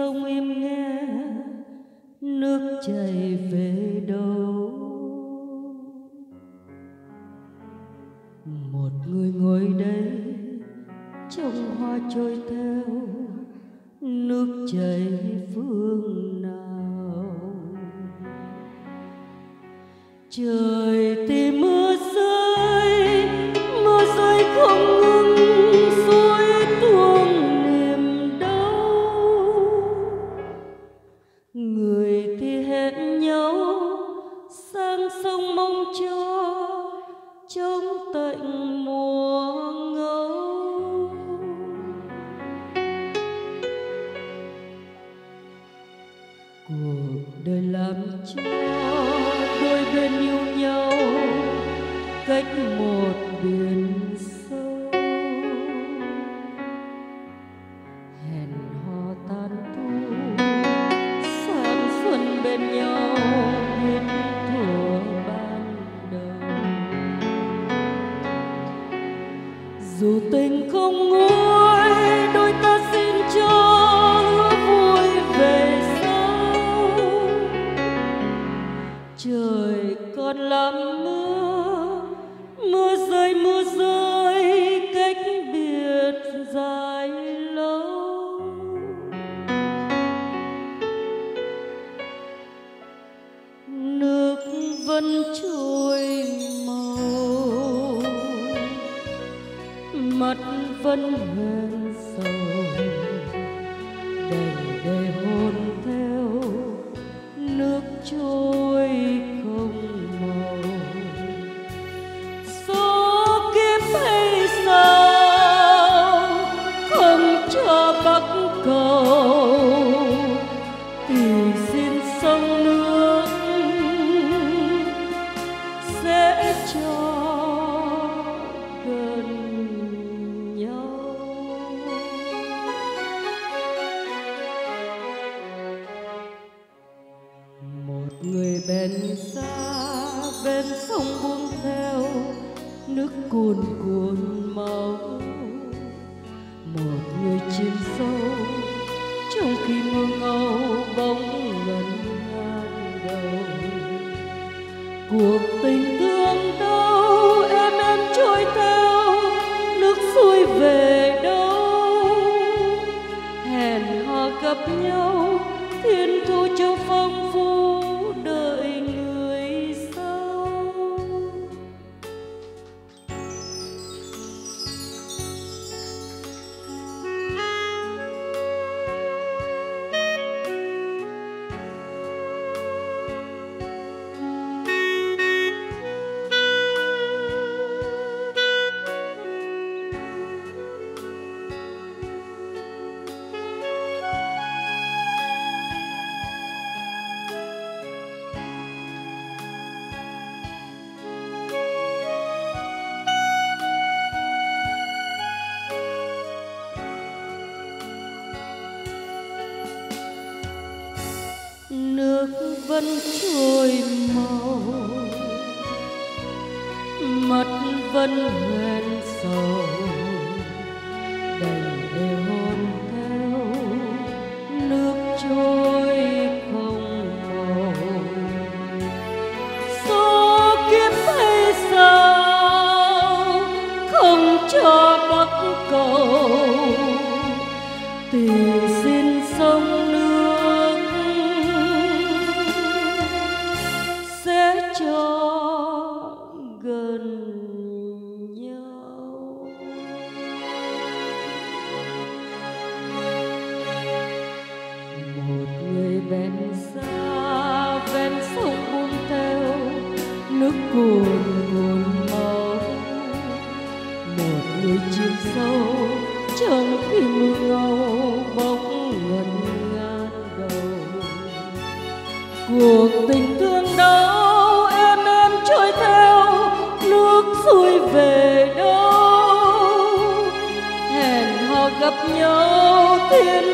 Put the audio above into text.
sông im nghe, nước chảy về đâu? Một người ngồi đây, trông hoa trôi theo, nước chảy phương nào? Trời thì cuộc đời làm cho đôi bên yêu nhau cách một biển sâu. Hẹn hò tan thu sáng xuân bên nhau biết thuở ban đầu. Dù tình không nguôi, đôi ta xin cho trời còn làm mưa mưa rơi mưa rơi, cách biệt dài lâu. Nước vẫn trôi màu, mặt vẫn hờn sầu đành người bên xa bên sông buông theo, nước cuồn cuộn máu. Một người chìm sâu trong khi mưa ngâu bóng ngần ngang đầu cuộc vẫn trôi màu. Mắt vẫn hoen sầu. Ven xa, ven sông buông theo, nước cuồn cuồn màu. Một người chìm sâu trong khi mưa ngâu, bóng ngần ngàn đầu. Cuộc tình thương đâu em em trôi theo, nước xuôi về đâu? Hẹn hò gặp nhau thiên